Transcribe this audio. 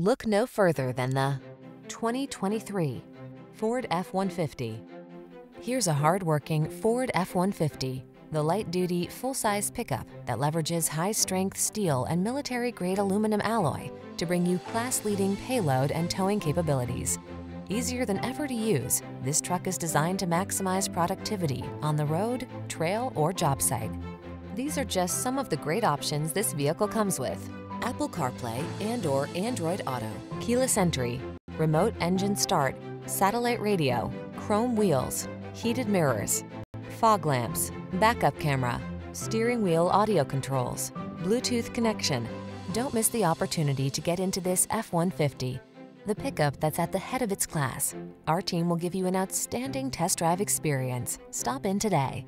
Look no further than the 2023 Ford F-150. Here's a hard-working Ford F-150, the light-duty, full-size pickup that leverages high-strength steel and military-grade aluminum alloy to bring you class-leading payload and towing capabilities. Easier than ever to use, this truck is designed to maximize productivity on the road, trail, or job site. These are just some of the great options this vehicle comes with. Apple CarPlay and or Android Auto, keyless entry, remote engine start, satellite radio, chrome wheels, heated mirrors, fog lamps, backup camera, steering wheel audio controls, Bluetooth connection. Don't miss the opportunity to get into this F-150, the pickup that's at the head of its class. Our team will give you an outstanding test drive experience. Stop in today.